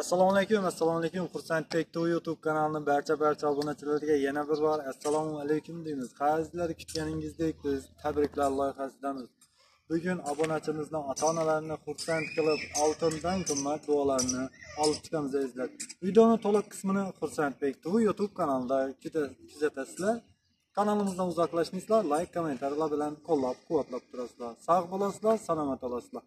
assalomu alaykum assalomu alaykum. Xursandbek to youtube kanalining barcha barcha obunachilariga yana bir bor assalomu alaykum deymiz. Azizlar kutganingizdek biz tabriklar loyihasidamiz bugun obunachimizni ota onalarini xursand qilib oltindan qimmat duolarni olib chiqamiz azizlar. Videoni to'liq qismini xursandbek to youtube kanalida kuzatasizlar. Kanalimizdan uzoqlashmaysizlar layk kommentariyalar bilan qo'llab quvvatlab turasizlar. Sog' bo'lasizlar salomat olasizlar.